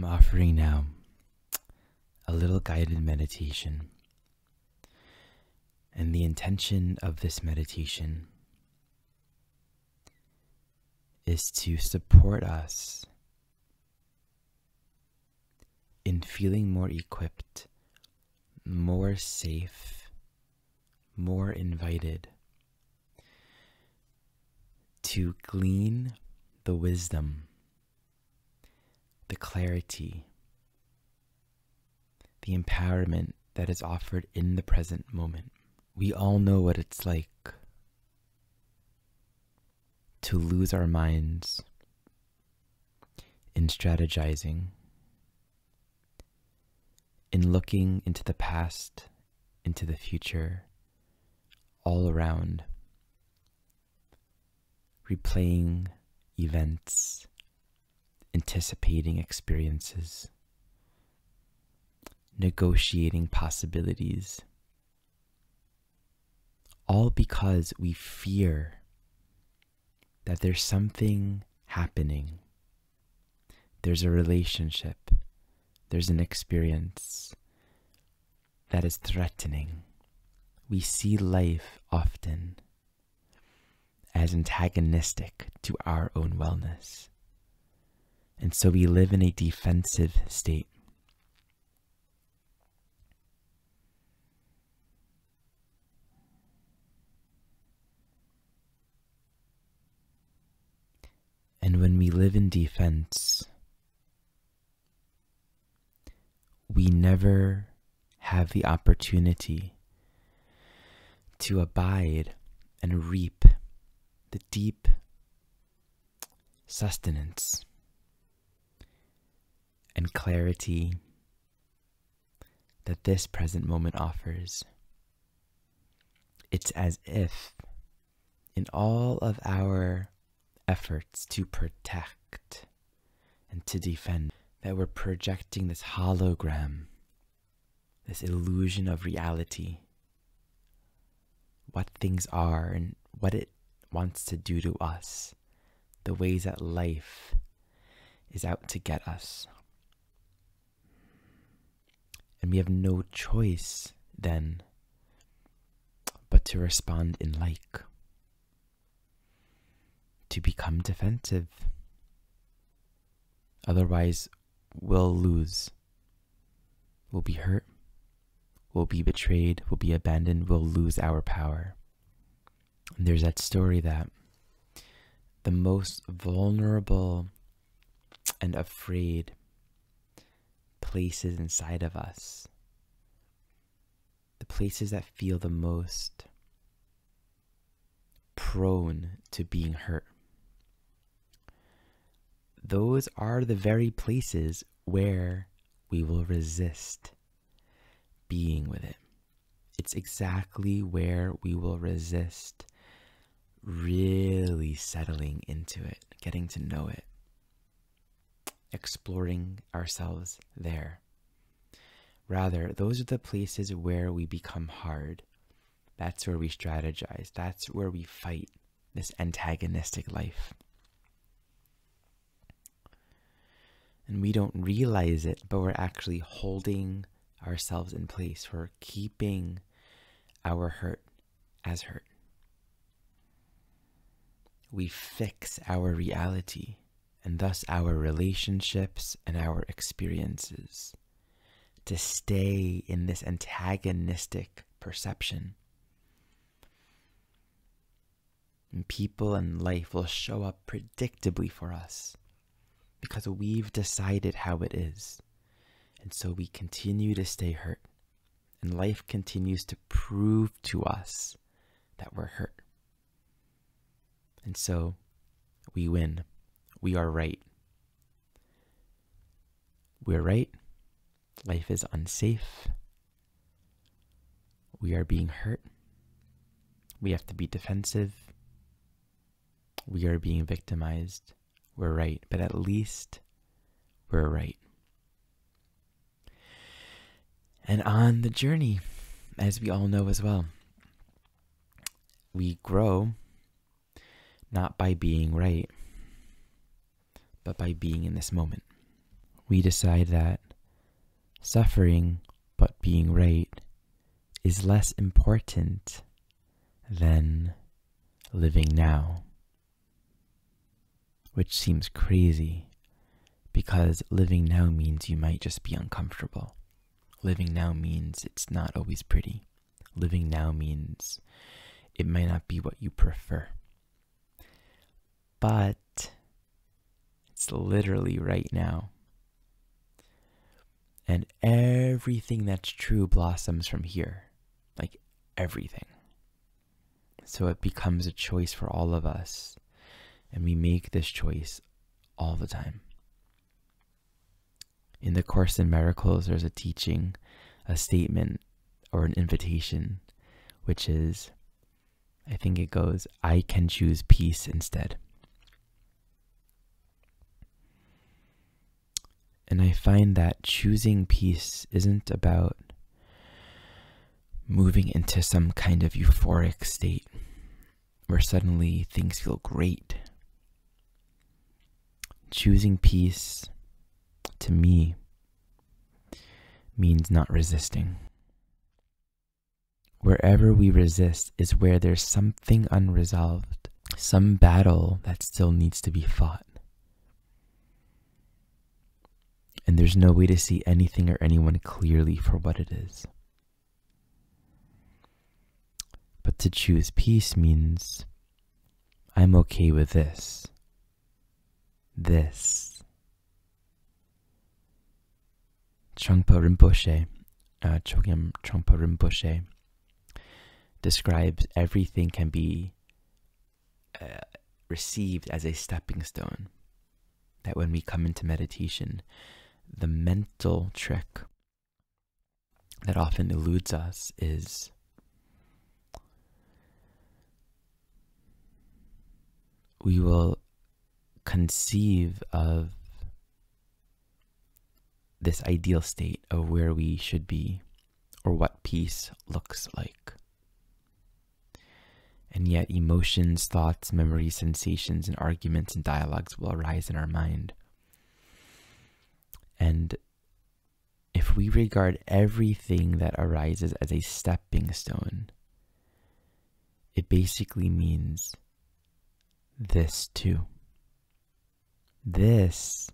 I'm offering now a little guided meditation. And the intention of this meditation is to support us in feeling more equipped, more safe, more invited to glean the wisdom, clarity, the empowerment that is offered in the present moment. We all know what it's like to lose our minds in strategizing, in looking into the past, into the future, all around, replaying events, anticipating experiences, negotiating possibilities, all because we fear that there's something happening. There's a relationship, there's an experience that is threatening. We see life often as antagonistic to our own wellness. And so we live in a defensive state. And when we live in defense, we never have the opportunity to abide and reap the deep sustenance and clarity that this present moment offers. It's as if, in all of our efforts to protect and to defend, that we're projecting this hologram, this illusion of reality, what things are and what it wants to do to us, the ways that life is out to get us. And we have no choice then but to respond in like, to become defensive. Otherwise, we'll lose. We'll be hurt. We'll be betrayed. We'll be abandoned. We'll lose our power. And there's that story that the most vulnerable and afraid places inside of us, the places that feel the most prone to being hurt, those are the very places where we will resist being with it. It's exactly where we will resist really settling into it, getting to know it, exploring ourselves there. Rather, those are the places where we become hard. That's where we strategize. That's where we fight this antagonistic life. And we don't realize it, but we're actually holding ourselves in place. We're keeping our hurt as hurt. We fix our reality and thus our relationships and our experiences to stay in this antagonistic perception. And people and life will show up predictably for us because we've decided how it is. And so we continue to stay hurt. And life continues to prove to us that we're hurt. And so we win. We are right. We're right. Life is unsafe. We are being hurt. We have to be defensive. We are being victimized. We're right. But at least we're right. And on the journey, as we all know as well, we grow not by being right, but by being in this moment. we decide that suffering but being right is less important than living now. Which seems crazy because living now means you might just be uncomfortable. Living now means it's not always pretty. Living now means it might not be what you prefer. But it's literally right now. And everything that's true blossoms from here. Like everything. So it becomes a choice for all of us. And we make this choice all the time. In the Course in Miracles, there's a teaching, a statement, or an invitation, which is I think it goes, I can choose peace instead. And I find that choosing peace isn't about moving into some kind of euphoric state where suddenly things feel great. Choosing peace to me means not resisting. Wherever we resist is where there's something unresolved, some battle that still needs to be fought. And there's no way to see anything or anyone clearly for what it is. But to choose peace means I'm okay with this. This. Trungpa Rinpoche, uh, Chogyam Trungpa Rinpoche describes everything can be uh, received as a stepping stone. That when we come into meditation, the mental trick that often eludes us is we will conceive of this ideal state of where we should be or what peace looks like. And yet, emotions, thoughts, memories, sensations, and arguments and dialogues will arise in our mind. And if we regard everything that arises as a stepping stone, it basically means this too. This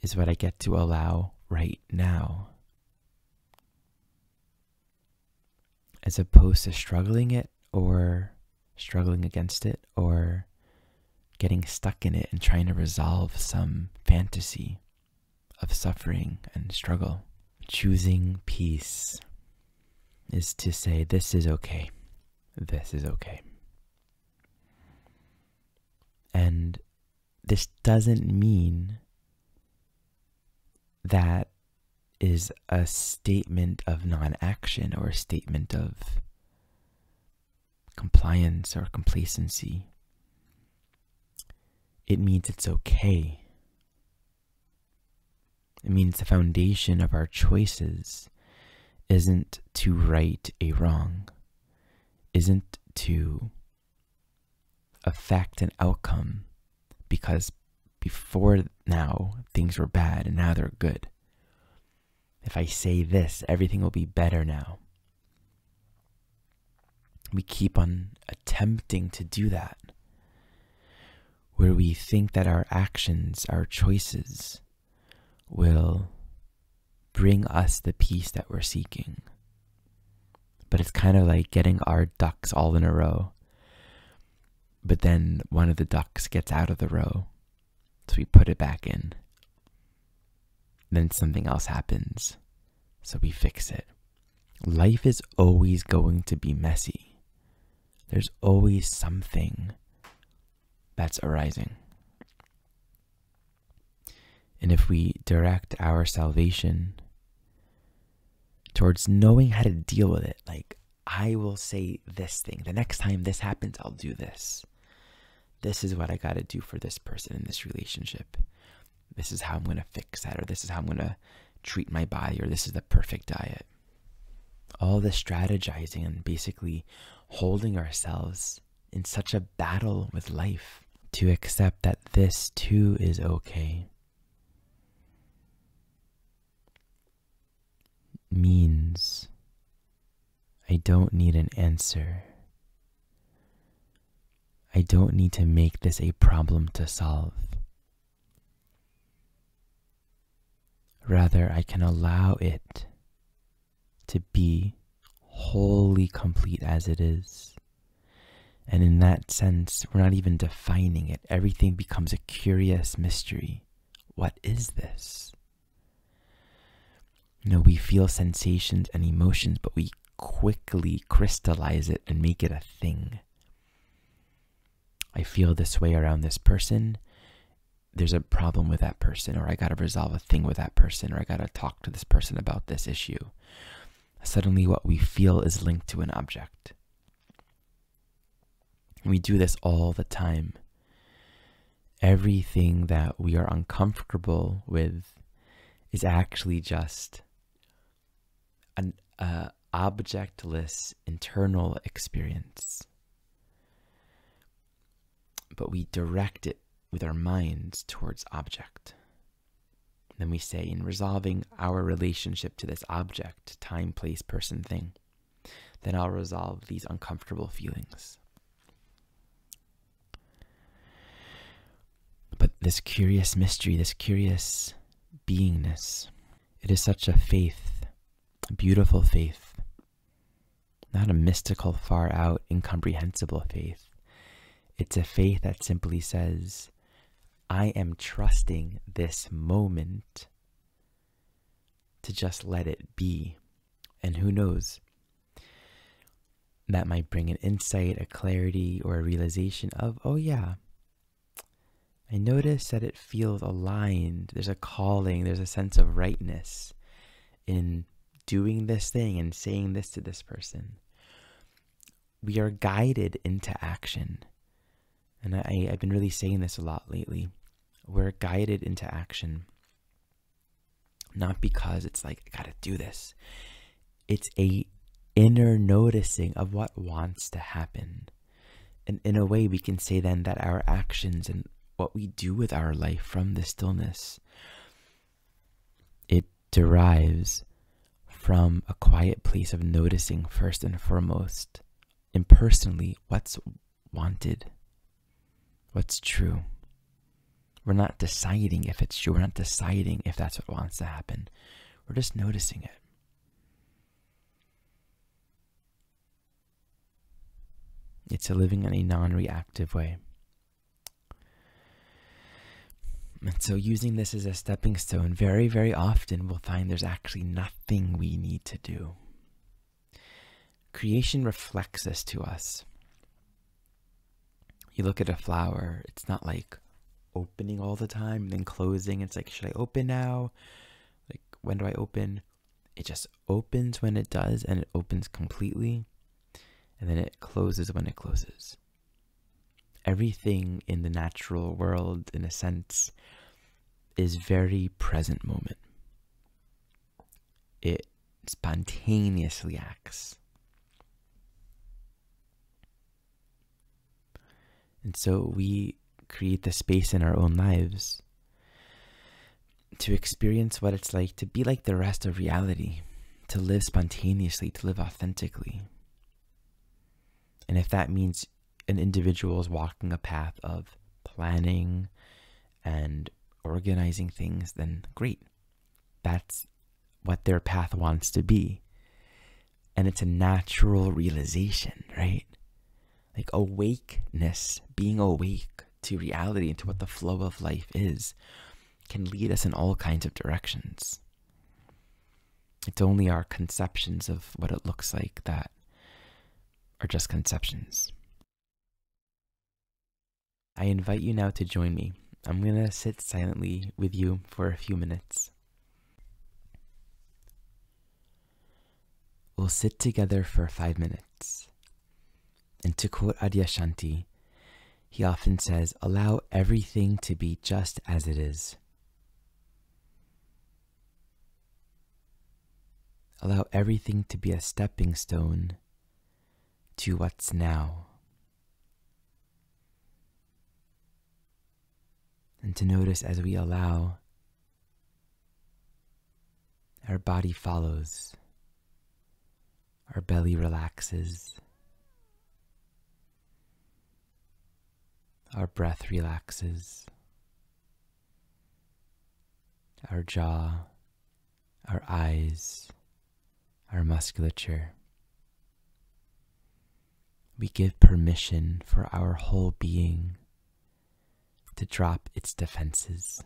is what I get to allow right now. as opposed to struggling it or struggling against it or getting stuck in it and trying to resolve some fantasy of suffering and struggle. Choosing peace is to say, This is okay. This is okay. And this doesn't mean that is a statement of non action or a statement of compliance or complacency. It means it's okay. It means the foundation of our choices isn't to right a wrong, isn't to affect an outcome because before now things were bad and now they're good. If I say this, everything will be better now. We keep on attempting to do that, where we think that our actions, our choices, will bring us the peace that we're seeking. But it's kind of like getting our ducks all in a row. But then one of the ducks gets out of the row. So we put it back in then something else happens. So we fix it. Life is always going to be messy. There's always something that's arising. And if we direct our salvation towards knowing how to deal with it, like, I will say this thing. The next time this happens, I'll do this. This is what I got to do for this person in this relationship this is how I'm going to fix that, or this is how I'm going to treat my body, or this is the perfect diet. All the strategizing and basically holding ourselves in such a battle with life to accept that this too is okay means I don't need an answer. I don't need to make this a problem to solve. Rather, I can allow it to be wholly complete as it is. And in that sense, we're not even defining it. Everything becomes a curious mystery. What is this? You know, we feel sensations and emotions, but we quickly crystallize it and make it a thing. I feel this way around this person. There's a problem with that person, or I got to resolve a thing with that person, or I got to talk to this person about this issue. Suddenly, what we feel is linked to an object. We do this all the time. Everything that we are uncomfortable with is actually just an uh, objectless internal experience. But we direct it with our minds towards object. Then we say, in resolving our relationship to this object, time, place, person, thing, then I'll resolve these uncomfortable feelings. But this curious mystery, this curious beingness, it is such a faith, a beautiful faith, not a mystical, far out, incomprehensible faith. It's a faith that simply says, I am trusting this moment to just let it be. And who knows? That might bring an insight, a clarity, or a realization of, oh, yeah, I notice that it feels aligned. There's a calling, there's a sense of rightness in doing this thing and saying this to this person. We are guided into action. And I, I've been really saying this a lot lately. We're guided into action. Not because it's like, I gotta do this. It's a inner noticing of what wants to happen. And in a way, we can say then that our actions and what we do with our life from the stillness. It derives from a quiet place of noticing first and foremost, impersonally, what's wanted, what's true. We're not deciding if it's true. We're not deciding if that's what wants to happen. We're just noticing it. It's a living in a non reactive way. And so, using this as a stepping stone, very, very often we'll find there's actually nothing we need to do. Creation reflects this to us. You look at a flower, it's not like opening all the time, and then closing. It's like, should I open now? Like, when do I open? It just opens when it does, and it opens completely, and then it closes when it closes everything in the natural world, in a sense, is very present moment. It spontaneously acts. And so we create the space in our own lives to experience what it's like to be like the rest of reality, to live spontaneously, to live authentically. And if that means an individual is walking a path of planning and organizing things, then great. That's what their path wants to be. And it's a natural realization, right? Like awakeness, being awake to reality and to what the flow of life is, can lead us in all kinds of directions. It's only our conceptions of what it looks like that are just conceptions. I invite you now to join me. I'm going to sit silently with you for a few minutes. We'll sit together for five minutes. And to quote Adyashanti, he often says, Allow everything to be just as it is. Allow everything to be a stepping stone to what's now. And to notice as we allow, our body follows. Our belly relaxes. Our breath relaxes. Our jaw, our eyes, our musculature. We give permission for our whole being to drop its defenses.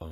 Oh.